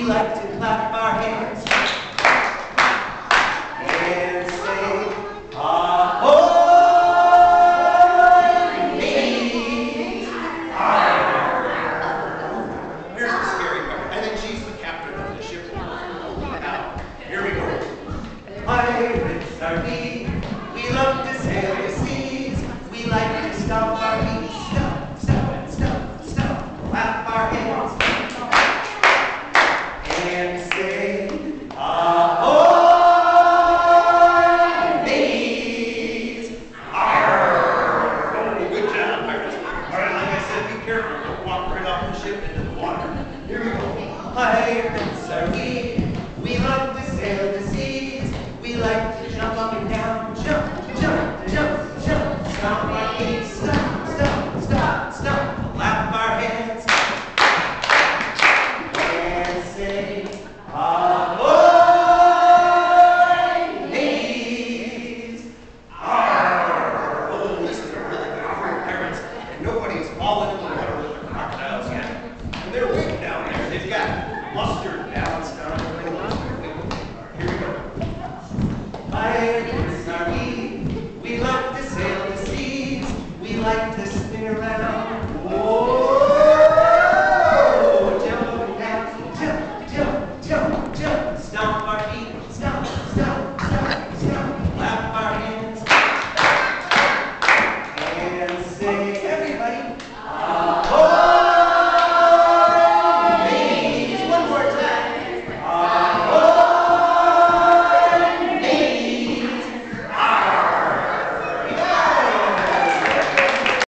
we like to clap our hands and say, ahoy, mateys. Here's the scary part. I think she's the captain of the ship. Now, here we go. Pirates are we, we love to sail Don't walk right off the ship into the water. Here we go. Pirates are we, we love to sail the seas, we like to jump up and down, jump, jump, jump, jump, stomp down there. Got